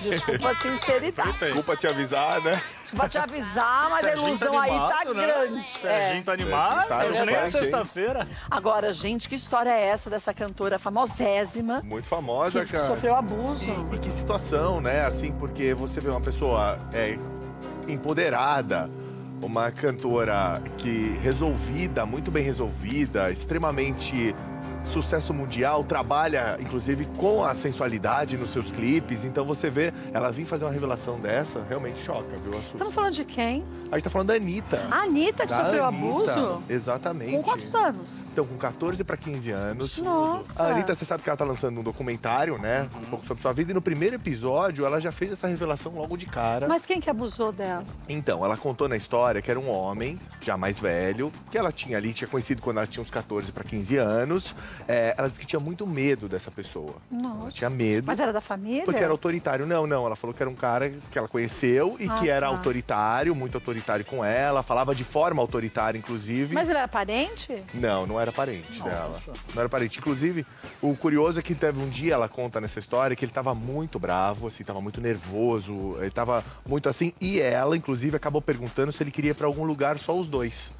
Desculpa a sinceridade. Desculpa te avisar, né? Desculpa te avisar, mas a Serginho tá ilusão aí tá animado, né? grande. Serginho É. tá animado, Tá hoje nem é sexta-feira. Agora, gente, que história é essa dessa cantora famosésima Muito famosa, que, que cara. sofreu abuso? E, e que situação, né? Assim, porque você vê uma pessoa é, empoderada, uma cantora que resolvida, muito bem resolvida, extremamente sucesso mundial, trabalha inclusive com a sensualidade nos seus clipes. Então você vê ela vir fazer uma revelação dessa, realmente choca, viu? Assusta. Estamos falando de quem? A gente tá falando da Anitta. A Anitta, que Da sofreu Anitta, abuso? Exatamente. Com quantos anos? Então, com 14 para 15 anos. Nossa. A Anitta, você sabe que ela tá lançando um documentário, né? Um pouco sobre sua vida. E no primeiro episódio, ela já fez essa revelação logo de cara. Mas quem que abusou dela? Então, ela contou na história que era um homem, já mais velho, que ela tinha ali, tinha conhecido quando ela tinha uns 14 para 15 anos. É, ela disse que tinha muito medo dessa pessoa. Ela Nossa. tinha medo. Mas era da família? Porque era autoritário. Não, não. Ela falou que era um cara que ela conheceu e Ah, que era tá. autoritário, muito autoritário com ela. Falava de forma autoritária, inclusive. Mas ele era parente? Não, não era parente dela. Não era parente. Inclusive, o curioso é que teve um dia, ela conta nessa história, que ele tava muito bravo, assim, tava muito nervoso, ele tava muito assim. E ela, inclusive, acabou perguntando se ele queria ir pra algum lugar só os dois.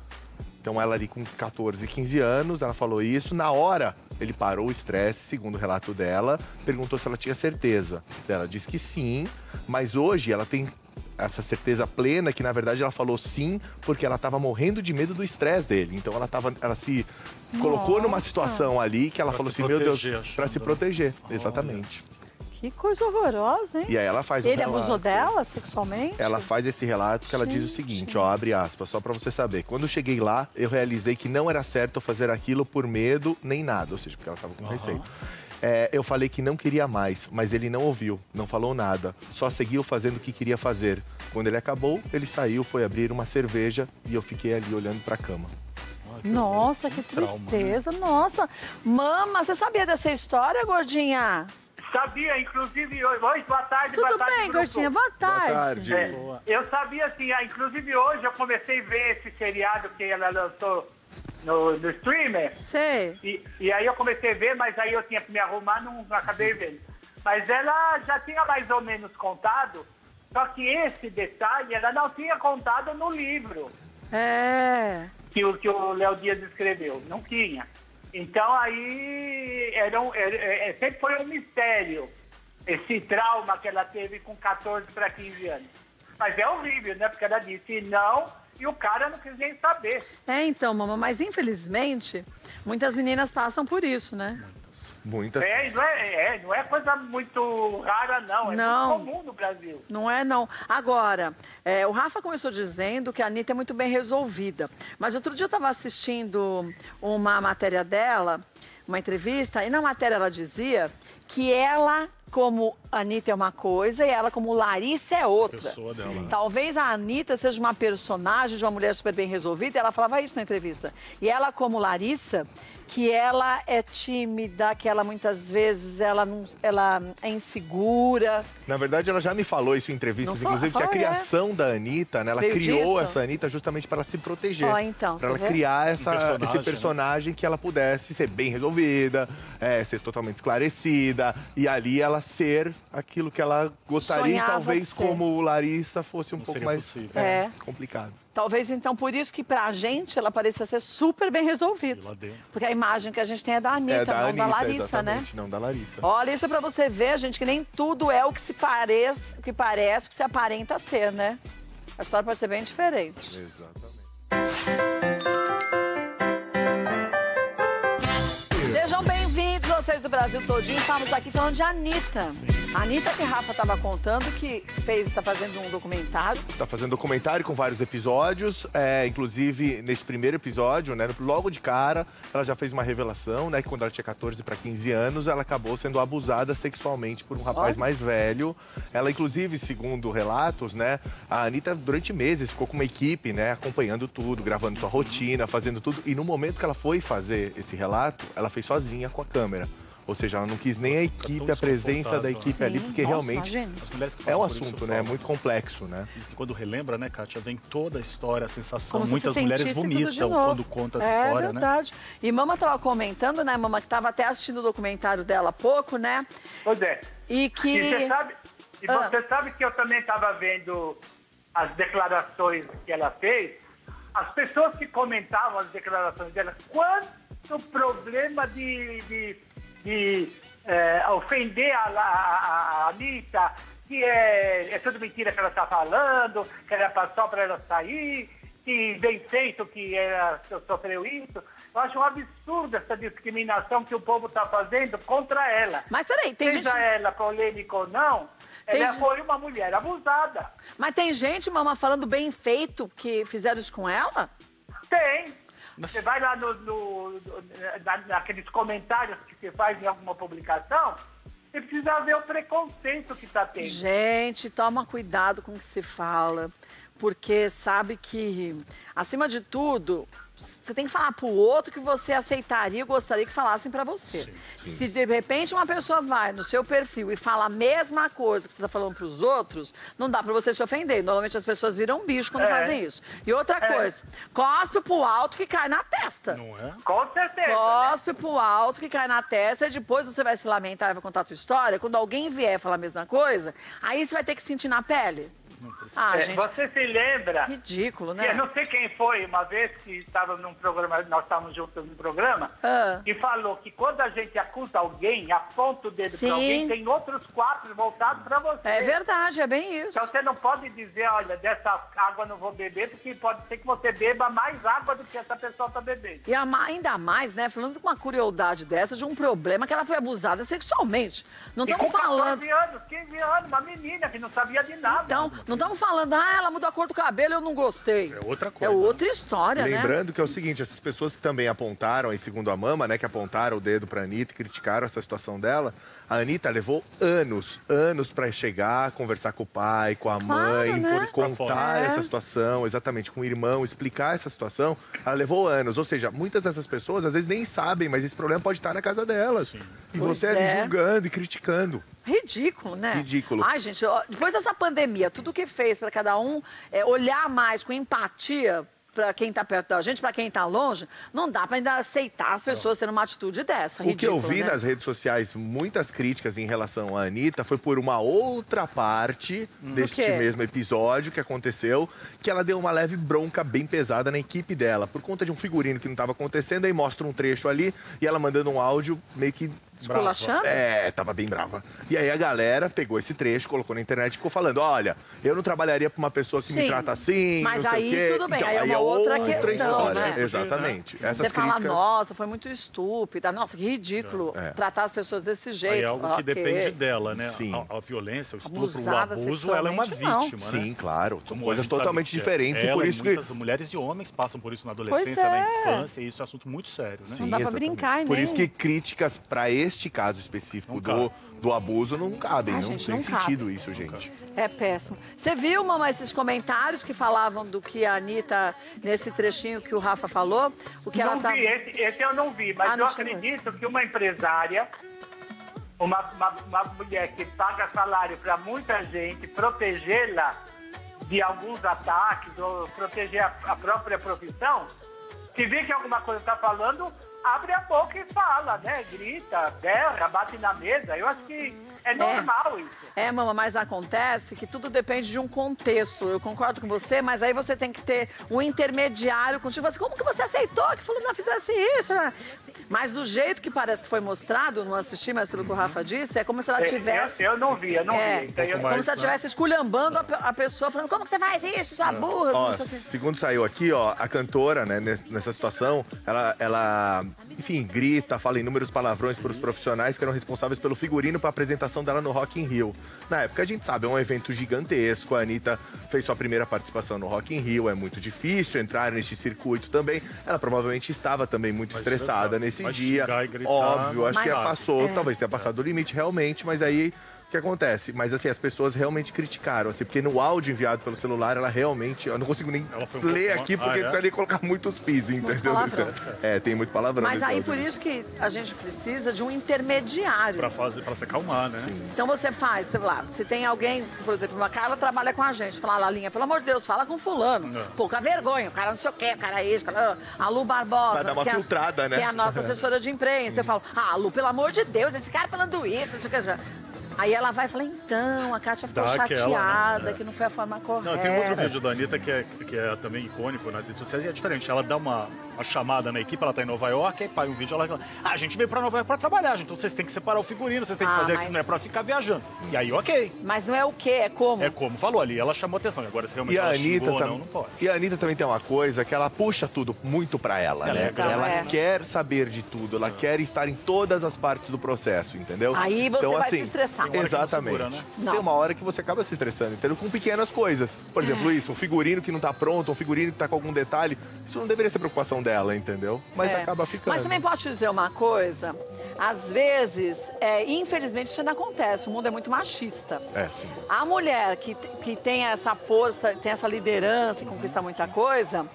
Então ela ali com 14, 15 anos, ela falou isso. Na hora, ele parou o estresse, segundo o relato dela, perguntou se ela tinha certeza. Ela disse que sim, mas hoje ela tem essa certeza plena que na verdade ela falou sim porque ela estava morrendo de medo do estresse dele. Então ela tava, ela se colocou numa Nossa. situação ali que ela Pra falou se assim, meu Deus, proteger, para se né? proteger, exatamente. Que coisa horrorosa, hein? E aí ela faz um Ele relato. abusou dela sexualmente? Ela faz esse relato que ela diz o Gente. seguinte, ó, abre aspas, só pra você saber. Quando eu cheguei lá, eu realizei que não era certo eu fazer aquilo por medo nem nada, ou seja, porque ela tava com receio. É, eu falei que não queria mais, mas ele não ouviu, não falou nada, só seguiu fazendo o que queria fazer. Quando ele acabou, ele saiu, foi abrir uma cerveja e eu fiquei ali olhando pra cama. Nossa, que trauma, né? tristeza. Nossa. Mama, você sabia dessa história, gordinha? Sabia, inclusive hoje. Oi, boa tarde, Tudo boa tarde. bem, grupo. gordinha? Boa tarde. tarde. É, Boa. eu sabia assim, ah, inclusive hoje eu comecei a ver esse seriado que ela lançou no, no streamer. Sei. E, e aí eu comecei a ver, mas aí eu tinha que me arrumar, não acabei vendo. Mas ela já tinha mais ou menos contado, só que esse detalhe ela não tinha contado no livro É. que o, que o Léo Dias escreveu. Não tinha. Então aí era um- era- é- é- sempre foi um mistério esse trauma que ela teve com 14 para 15 anos. Mas é horrível, né? Porque ela disse não e o cara não quis nem saber. É, então, mama, mas infelizmente, muitas meninas passam por isso, né? Muita. É, não é, é, não é coisa muito rara, não. É Não. muito comum no Brasil. Não é, não. Agora, é, o Rafa começou dizendo que a Anitta é muito bem resolvida. Mas outro dia eu estava assistindo uma matéria dela, uma entrevista, e na matéria ela dizia que ela, como Anitta é uma coisa e ela, como Larissa, é outra. Pessoa dela. Sim. Talvez a Anitta seja uma personagem de uma mulher super bem resolvida, e ela falava isso na entrevista. E ela, como Larissa, que ela é tímida, que ela muitas vezes ela não, ela é insegura. Na verdade, ela já me falou isso em entrevistas, Não inclusive, que a é. criação da Anitta, né? Ela Veio criou disso? essa Anitta justamente para ela se proteger. Ó, então, Pra ela você vê? criar essa, personagem, esse né? personagem que ela pudesse ser bem resolvida, é, ser totalmente esclarecida, e ali ela ser aquilo que ela gostaria, e Sonhava talvez ser. como Larissa fosse um Não pouco mais possível. É. complicado. Talvez então por isso que pra gente ela parecia ser super bem resolvida. Porque a imagem que a gente tem é da Anitta, é da não Anitta, da Larissa, né? não da Larissa. Olha, isso é pra você ver, gente, que nem tudo é o que se parece, o que parece, o que se aparenta ser, né? A história pode ser bem diferente. Exatamente. Sejam bem-vindos, vocês do Brasil todinho. Estamos aqui falando de Anitta. A Anitta que Rafa estava contando que fez, está fazendo um documentário. Tá fazendo documentário com vários episódios, é, inclusive nesse primeiro episódio, né, logo de cara, ela já fez uma revelação, né, que quando ela tinha 14 para 15 anos, ela acabou sendo abusada sexualmente por um rapaz Olha. mais velho. Ela, inclusive, segundo relatos, né, a Anitta durante meses ficou com uma equipe, né, acompanhando tudo, gravando sua rotina, fazendo tudo. E no momento que ela foi fazer esse relato, ela fez sozinha com a câmera. Ou seja, ela não quis nem a equipe, tão a presença da equipe ali, Sim, porque nossa, realmente é um por isso assunto, né, falam. muito complexo, né? Diz que quando relembra, né, Kátia, vem toda a história, a sensação. Como Muitas se mulheres vomitam quando conta essa é história, né? verdade. E Mama tava comentando, né, Mama, que tava até assistindo o documentário dela há pouco, né? Pois é. E E que. você sabe, E Ah. você sabe que eu também estava vendo as declarações que ela fez. As pessoas que comentavam as declarações dela, quanto problema de, de, de, eh, ofender a, a, a- Anitta, que é, é tudo mentira que ela está falando, que era pra- só para ela sair, que bem feito que ela so- sofreu isso. Eu acho um absurdo essa discriminação que o povo está fazendo contra ela. Mas peraí, tem Seja gente. ela polêmica ou não, Tem ela gente- foi uma mulher abusada. Mas tem gente, mama, falando bem feito que fizeram isso com ela? Tem. Você vai lá no, no- no- na- naqueles comentários que você faz em alguma publicação, você precisa ver o preconceito que está tendo. Gente, toma cuidado com o que se fala, porque sabe que, acima de tudo, você tem que falar pro outro que você aceitaria e gostaria que falassem pra você. Se de repente uma pessoa vai no seu perfil e fala a mesma coisa que você tá falando pros outros, não dá pra você se ofender. Normalmente as pessoas viram bicho quando É. fazem isso. E outra É. coisa, cospe pro alto que cai na testa. Não é? Com certeza. né? Cospe pro alto que cai na testa e depois você vai se lamentar e vai contar a tua história. Quando alguém vier falar a mesma coisa, aí você vai ter que sentir na pele. Ah, É, gente, Você se lembra? ridículo, que né? Eu não sei quem foi, uma vez que estava num programa, nós estávamos juntos num programa, Ah. e falou que quando a gente acusa alguém, aponta o dedo para alguém, tem outros quatro voltados para você. É verdade, é bem isso. Então você não pode dizer, olha, dessa água eu não vou beber, porque pode ser que você beba mais água do que essa pessoa está bebendo. E ainda mais, né, falando com uma crueldade dessa, de um problema que ela foi abusada sexualmente. Não estamos falando. 14 anos, 15 anos, uma menina que não sabia de nada. Então, não estamos falando, ah, ela mudou a cor do cabelo, eu não gostei. É outra É coisa. outra história, né? Lembrando que é o seguinte, essas pessoas que também apontaram, aí, segundo a mama, né, que apontaram o dedo pra Anitta e criticaram essa situação dela, a Anitta levou anos, anos pra chegar, conversar com o pai, com a mãe, né? Contar. É. essa situação, exatamente, com o irmão, explicar essa situação. Ela levou anos, ou seja, muitas dessas pessoas às vezes nem sabem, mas esse problema pode estar na casa delas. E Pois você ali é. julgando e criticando. Ridículo, né? Ridículo. Ai, gente, depois dessa pandemia, tudo que fez para cada um é, olhar mais com empatia para quem tá perto da gente, para quem tá longe, não dá para ainda aceitar as pessoas tendo uma atitude dessa. O que eu Ridículo, vi né? nas redes sociais, muitas críticas em relação à Anitta, foi por uma outra parte deste quê? mesmo episódio que aconteceu, que ela deu uma leve bronca bem pesada na equipe dela, por conta de um figurino que não estava acontecendo, aí mostra um trecho ali e ela mandando um áudio meio que. Esculachando? É, tava bem brava. E aí a galera pegou esse trecho, colocou na internet e ficou falando: olha, eu não trabalharia pra uma pessoa que me Sim. trata assim. Mas não sei aí o quê. tudo bem, Então, aí é uma outra questão, história. né? Exatamente. Essas Você fala, críticas. nossa, foi muito estúpida, nossa, que ridículo É. tratar as pessoas desse jeito. Aí é algo que depende dela, né? Sim. A, a violência, o estupro, Abusada o abuso, ela é uma sexualmente, não. vítima, né? Sim, claro. São Como coisas totalmente é diferentes e ela por e isso que. muitas mulheres e homens passam por isso na adolescência, na é. infância, e isso é um assunto muito sério, né? Não dá pra brincar, Por nem- isso que críticas para este caso específico Não do, do abuso não cabem. Ah, não gente, tem não sentido cabe. isso, gente. É péssimo. Você viu, mamãe, esses comentários que falavam do que a Anitta, nesse trechinho que o Rafa falou? O que ela não tá. vi, esse, esse eu não vi, mas Ah, não eu chegou. acredito que uma empresária, uma, uma, uma mulher que paga salário para muita gente, protegê-la de alguns ataques ou proteger a, a própria profissão, se vê que alguma coisa está falando, abre a boca e fala, né? Grita, berra, bate na mesa. Eu acho que é normal isso. É, mama, mas acontece que tudo depende de um contexto. Eu concordo com você, mas aí você tem que ter um intermediário contigo. Assim, como que você aceitou que fulano fizesse isso? né? Mas do jeito que parece que foi mostrado, eu não assisti, mas pelo que o Rafa disse, é como se ela É, tivesse... Eu, eu não vi, eu não É, vi. Então, eu- como se ela estivesse esculhambando a, a pessoa, falando, como que você faz isso, sua burra, Ó, segundo saiu aqui, ó, a cantora, né, nes- nessa situação, ela, ela, enfim, grita, fala inúmeros palavrões para os profissionais que eram responsáveis pelo figurino para a apresentação dela no Rock in Rio. Na época, a gente sabe, é um evento gigantesco, a Anitta fez sua primeira participação no Rock in Rio, é muito difícil entrar neste circuito também. Ela provavelmente estava também muito Vai estressada nesse dia. gritar, Óbvio, acho que Mas- passou, é. talvez tenha passado do limite realmente, mas aí o que acontece? Mas assim, as pessoas realmente criticaram, assim, porque no áudio enviado pelo celular, ela realmente. Eu não consigo nem um ler aqui porque Ah, é? precisaria colocar muitos pis, entendeu? palavrão. É, tem muito palavrão. Mas aí, áudio. por isso que a gente precisa de um intermediário. Pra, fazer, pra se acalmar, né? Então você faz, sei lá, se tem alguém, por exemplo, uma Carla trabalha com a gente, fala, Lalinha, pelo amor de Deus, fala com fulano. É. Pouca vergonha, o cara não sei o quê, o cara é isso, cara... a Lu Barbosa. Pra dar uma que é a- filtrada, né? Que é a nossa assessora de imprensa. Você fala, ah, Lu, pelo amor de Deus, esse cara falando isso, não sei o que. Aí ela vai e fala, então, a Kátia ficou Dá aquela, né? chateada, É. que não foi a forma correta. Não, tem um outro vídeo da Anitta que é, que é também icônico nas redes sociais e é diferente. Ela dá uma, uma chamada na equipe, ela tá em Nova York, aí pai um vídeo, ela fala, ah, a gente veio pra Nova York pra trabalhar, então vocês têm que separar o figurino, vocês têm que Ah, fazer mas- isso, não é pra ficar viajando. E aí, ok. Mas não é o quê, é como. É como falou ali, ela chamou atenção. E agora se realmente E ela Anitta, xingou ou tam- não, não pode. e a Anitta também tem uma coisa que ela puxa tudo muito pra ela, Ela né? é ela É. quer saber de tudo, ela quer estar em todas as partes do processo, entendeu? Aí você vai se estressar. Tem Exatamente. segura, né? Não. Tem uma hora que você acaba se estressando, entendeu? Com pequenas coisas. Por exemplo, isso, um figurino que não tá pronto, um figurino que tá com algum detalhe. Isso não deveria ser preocupação dela, entendeu? Mas É. acaba ficando. Mas também posso te dizer uma coisa. Às vezes, é, infelizmente, isso ainda acontece. O mundo é muito machista. É, sim. A mulher que, que tem essa força, tem essa liderança e conquista muita coisa,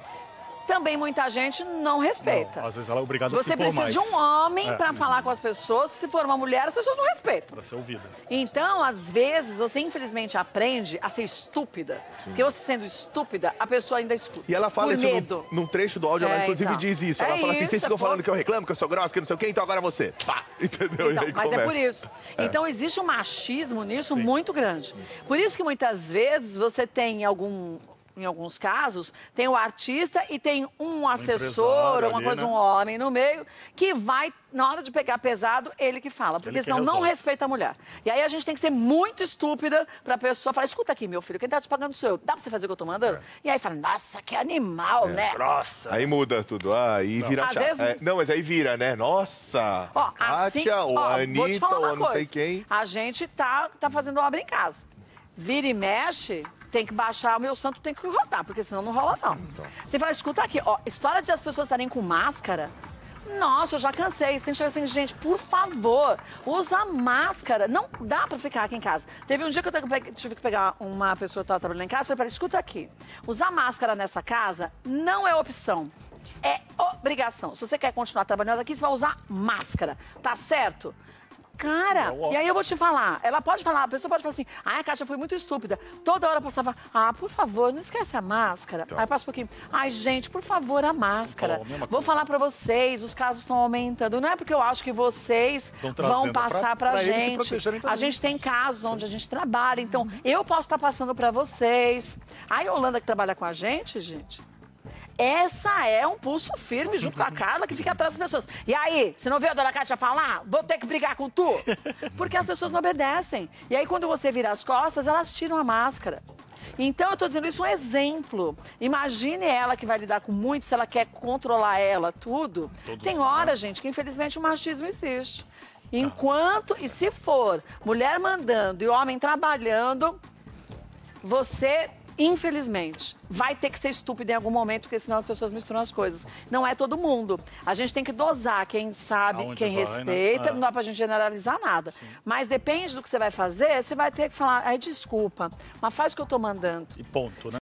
também muita gente não respeita. Não, às vezes ela é obrigada a se Você precisa mais. de um homem É. pra falar com as pessoas. Se for uma mulher, as pessoas não respeitam. Pra ser ouvida. Então, às vezes, você infelizmente aprende a ser estúpida. Porque você sendo estúpida, a pessoa ainda escuta. E ela fala isso medo. num, num trecho do áudio, ela É, inclusive então. diz isso. É Ela fala assim: vocês ficam é falando que eu reclamo, que eu sou grossa, que não sei o quê, então agora você. Pá! Entendeu? Então, mas é por começa. isso. Então existe um machismo nisso muito grande. Por isso que muitas vezes você tem algum. Em alguns casos, tem o artista e tem um assessor, empresário alguma ali, coisa, né? um homem no meio, que vai, na hora de pegar pesado, ele que fala. Porque Ele senão não resolve. respeita a mulher. E aí a gente tem que ser muito estúpida pra pessoa falar: escuta aqui, meu filho, quem tá te pagando sou eu. Dá pra você fazer o que eu tô mandando? É. E aí fala, nossa, que animal, né? Grossa. Aí muda tudo. Aí vira Às chato. vezes- É, não, mas aí vira, né? Nossa! Ó, a Kátia, assim, ou ó, a Anitta, ou uma a não sei coisa. quem. A gente tá, tá fazendo obra em casa. Vira e mexe, tem que baixar, o meu santo tem que rodar, porque senão não rola não. Então. Você fala, escuta aqui, ó, história de as pessoas estarem com máscara. Nossa, eu já cansei. Você tem que chegar assim, gente, por favor, usa máscara. Não dá pra ficar aqui em casa. Teve um dia que eu tive que- pegar uma pessoa que estava trabalhando em casa e falei escuta aqui, usar máscara nessa casa não é opção. É obrigação. Se você quer continuar trabalhando aqui, você vai usar máscara. Tá certo? Cara, É e aí eu vou te falar, ela pode falar, a pessoa pode falar assim, ai, a Kátia foi muito estúpida. Toda hora passava, ah, por favor, não esquece a máscara. Aí passa um pouquinho, ai, gente, por favor, a máscara. Mesma Vou falar pra vocês, os casos estão aumentando. Não é porque eu acho que vocês vão pra- passar pra, pra se gente. A gente tem casos onde a gente trabalha, então eu posso estar passando pra vocês. A Yolanda que trabalha com a gente, gente, essa é um pulso firme junto com a Carla que fica atrás das pessoas. E aí, você não viu a dona Kátia falar? Vou ter que brigar com tu? Porque as pessoas não obedecem. E aí, quando você vira as costas, elas tiram a máscara. Então, eu tô dizendo isso um exemplo. Imagine ela que vai lidar com muito, se ela quer controlar ela, tudo. Todos Tem nós. hora, gente, que infelizmente o machismo existe. Enquanto, e se for mulher mandando e homem trabalhando, você, infelizmente, vai ter que ser estúpido em algum momento, porque senão as pessoas misturam as coisas. Não é todo mundo. A gente tem que dosar quem sabe, Aonde quem vai, né? respeita, É. não dá pra gente generalizar nada. Mas depende do que você vai fazer, você vai ter que falar, ai, desculpa, mas faz o que eu tô mandando. E ponto, né?